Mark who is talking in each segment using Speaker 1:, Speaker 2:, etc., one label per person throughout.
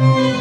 Speaker 1: Música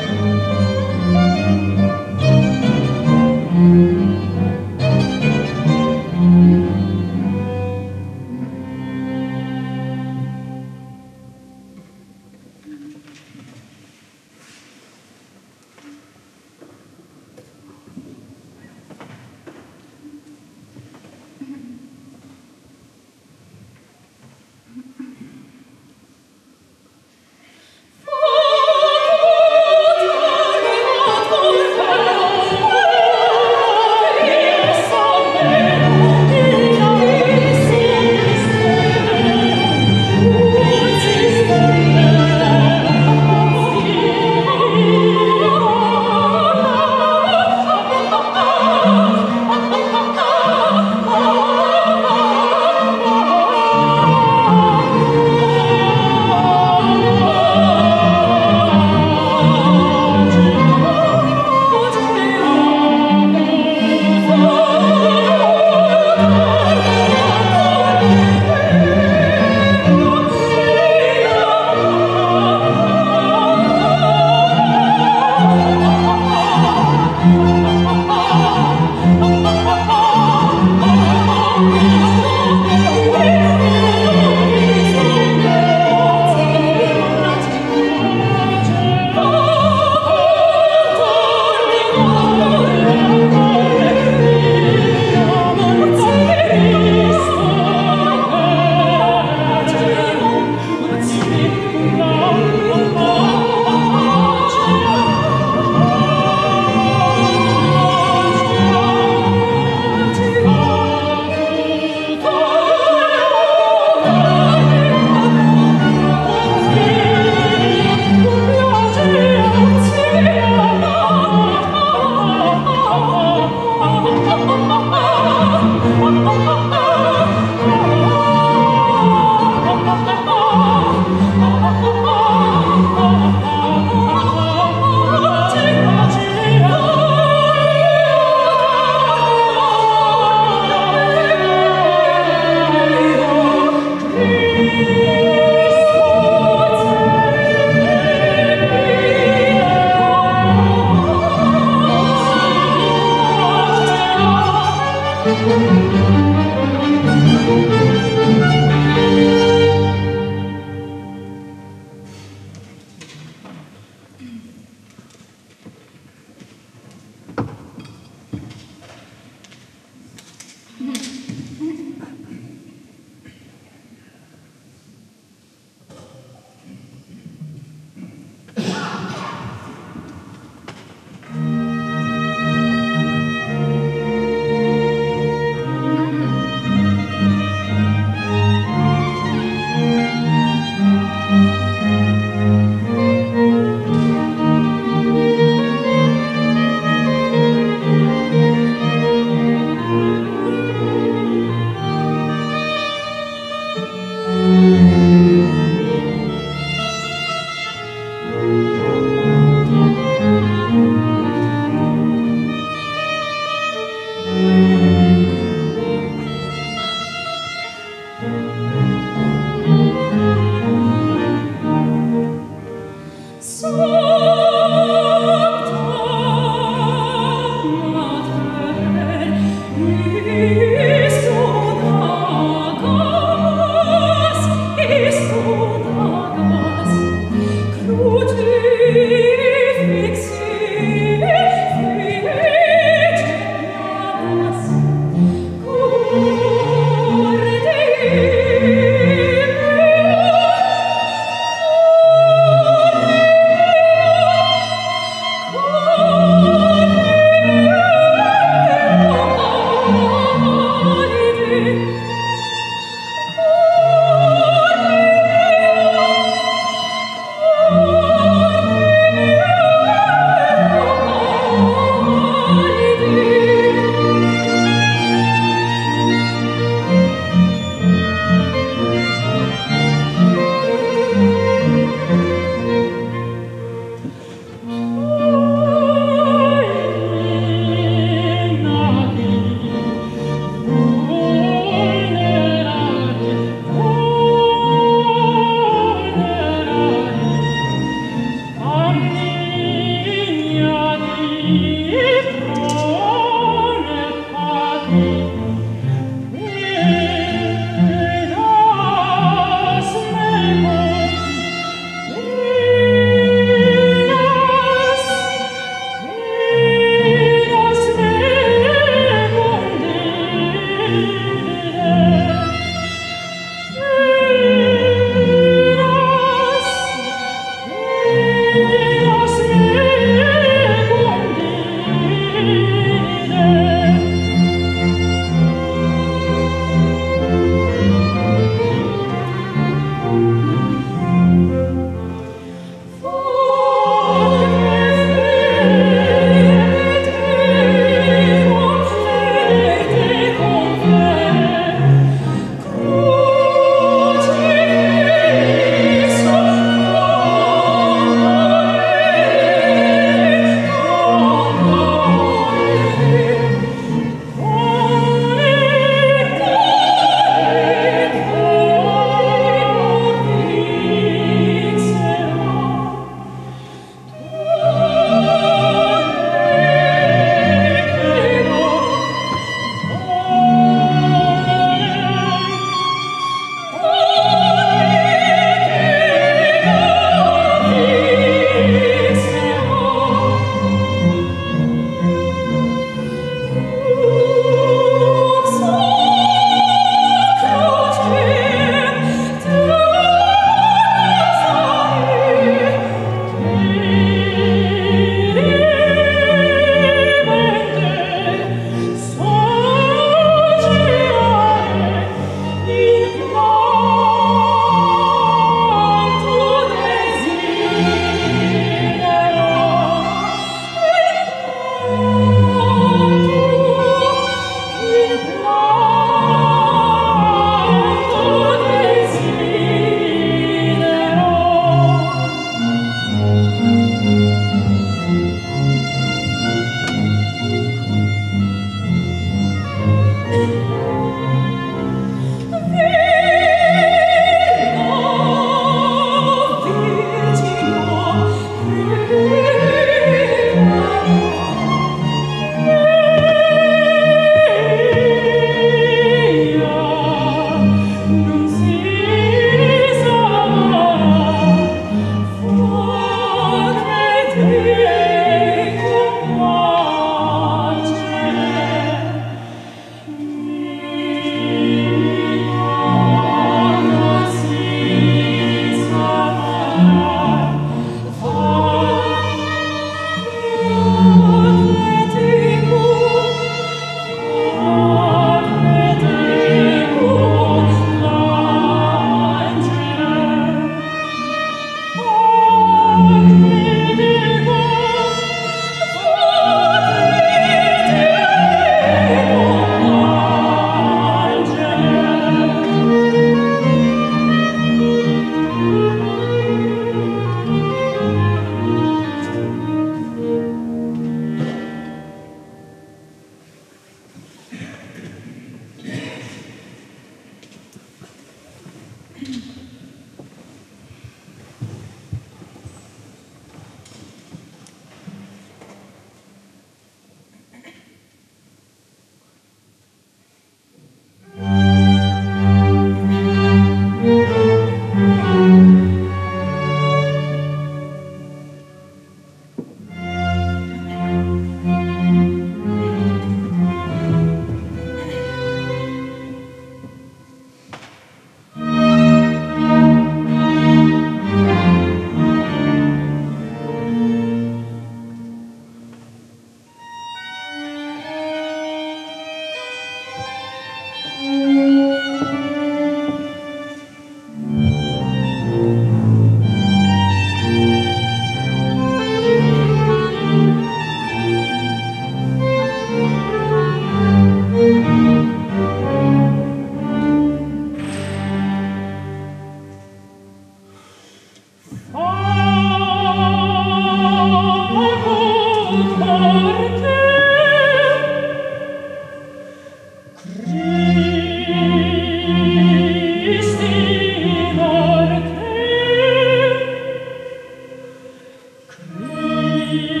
Speaker 1: you.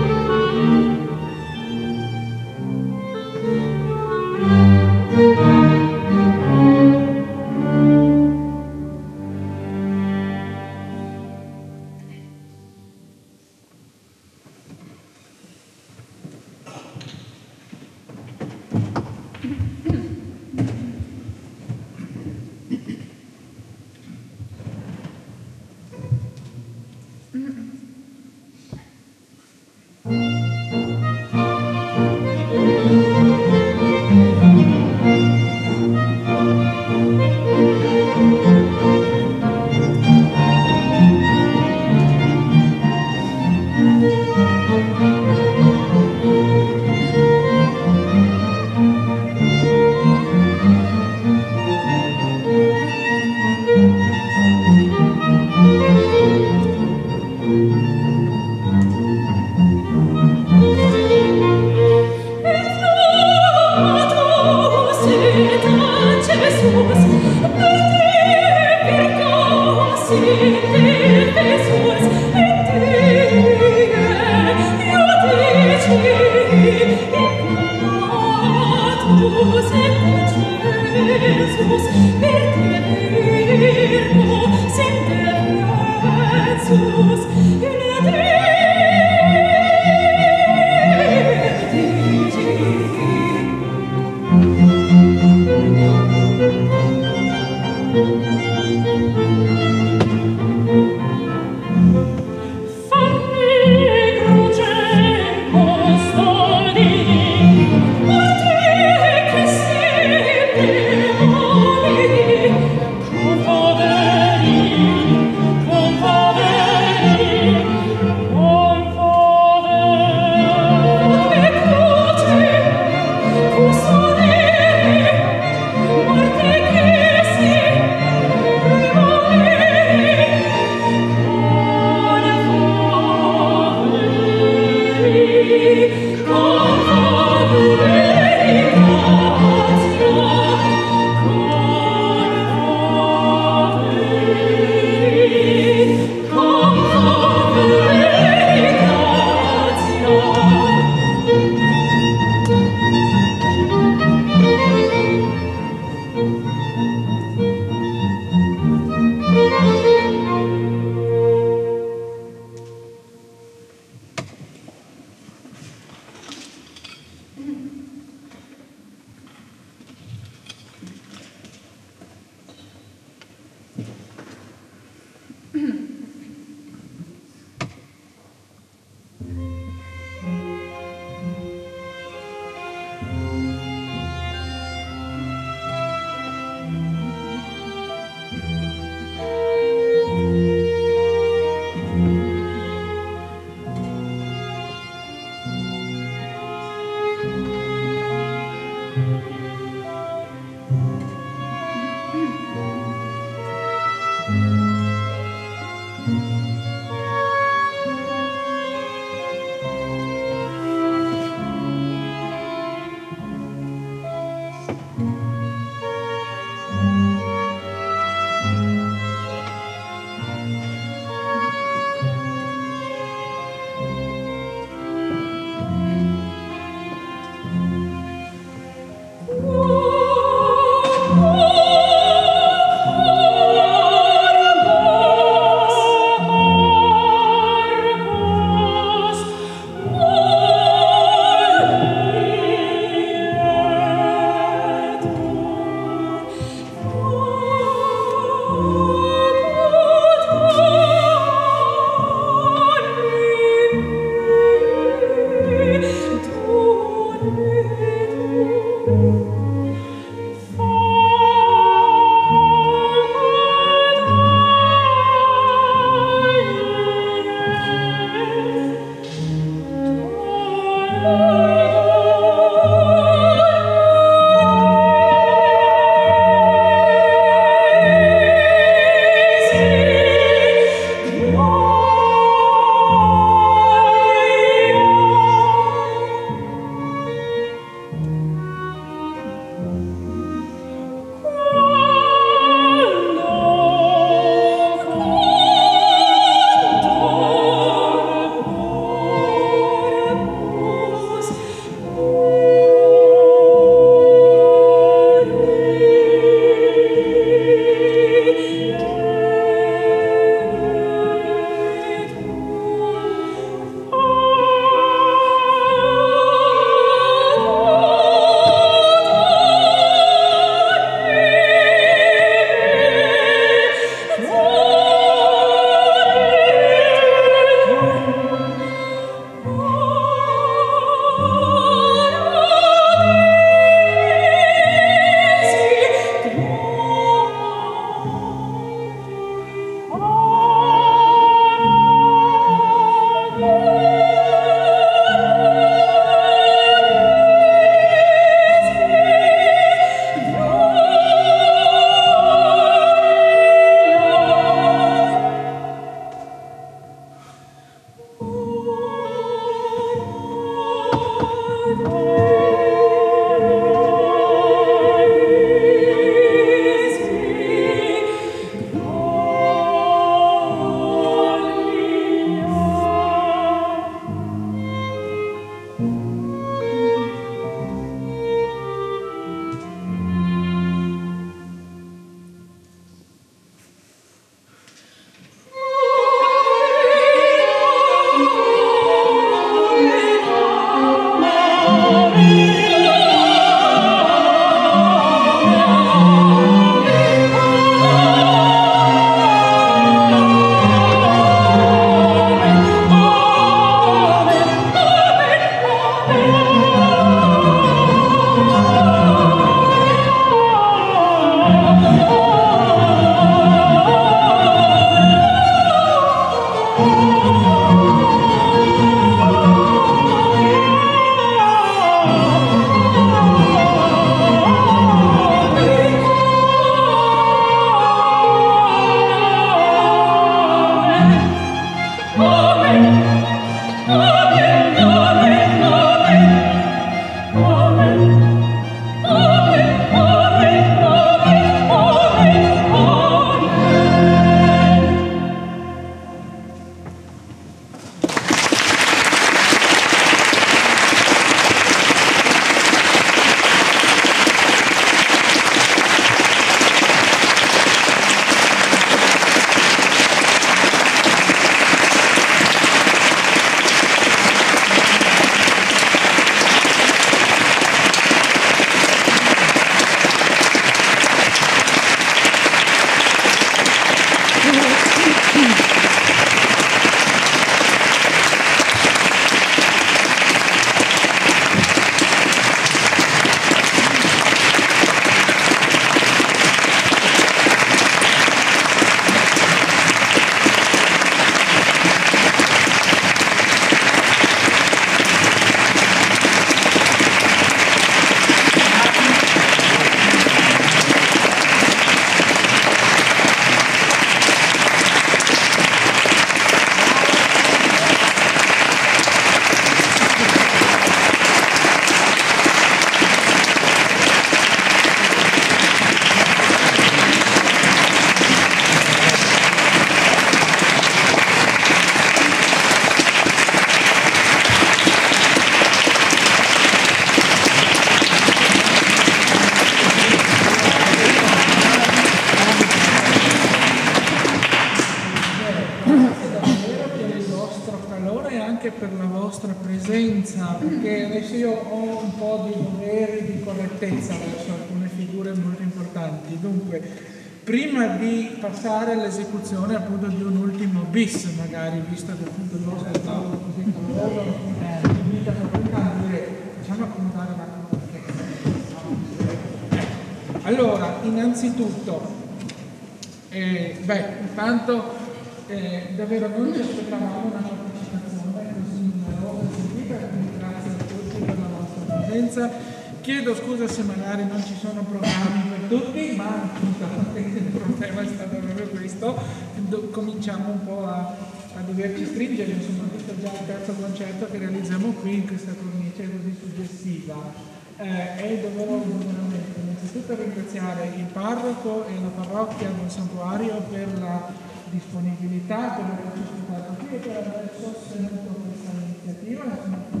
Speaker 1: Concerto che realizziamo qui in questa cornice così suggestiva. Eh, è doveroso veramente innanzitutto ringraziare il parroco e la parrocchia del santuario per la disponibilità, per averci ospitato qui e per aver sostenuto questa iniziativa. Insomma,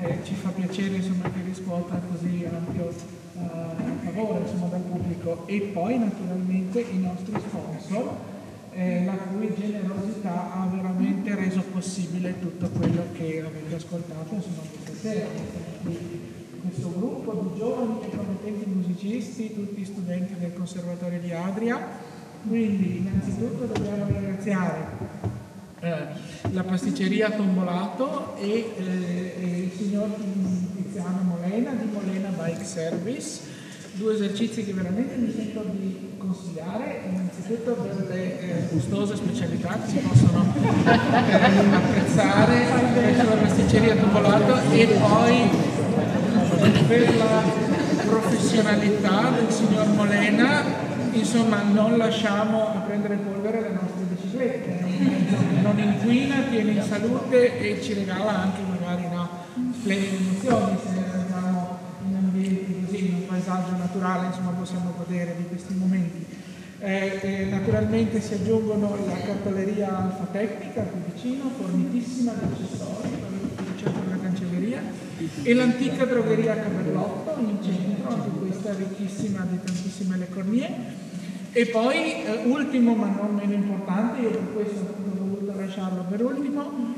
Speaker 1: eh, ci fa piacere insomma, che riscuota così ampio eh, favore insomma, dal pubblico e poi naturalmente i nostri sponsor eh, la cui generosità ha veramente reso possibile tutto quello che avete ascoltato insomma, questa sera questo gruppo di giovani e promettenti musicisti, tutti studenti del Conservatorio di Adria. Quindi innanzitutto dobbiamo ringraziare eh, la pasticceria Tombolato e, eh, e il signor Tiziano Molena di Molena Bike Service, due esercizi che veramente mi sento di consigliare, innanzitutto per le eh, gustose specialità che si possono eh, apprezzare presso la pasticceria Tombolato e poi per la professionalità del signor Molena, insomma non lasciamo a prendere polvere le nostre biciclette, non inquina, tiene in salute e ci regala anche magari no, splendide emozioni paesaggio naturale, insomma possiamo godere di questi momenti. Eh, eh, naturalmente si aggiungono la cartoleria Alfa Tecnica qui vicino, fornitissima di accessori, per la cancelleria, e l'antica drogheria Camerlotto in centro, anche questa ricchissima di tantissime le cornie. E poi, eh, ultimo ma non meno importante, io per questo ho voluto lasciarlo per ultimo,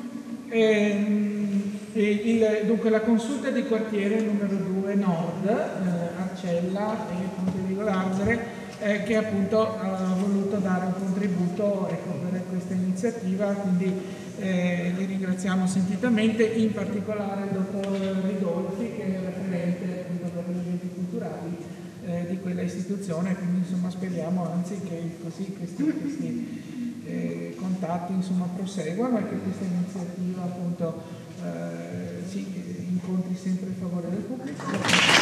Speaker 1: ehm, il, dunque la consulta di quartiere numero 2 Nord, eh, Arcella e Ponte di Golarzere, eh, che appunto ha voluto dare un contributo ecco, per questa iniziativa, quindi eh, li ringraziamo sentitamente, in particolare il dottor Ridolfi che è referente appunto, per gli eventi culturali eh, di quella istituzione, quindi insomma speriamo anzi che così questi, questi contatti insomma, e che questa iniziativa appunto eh, si incontri sempre il favore del pubblico.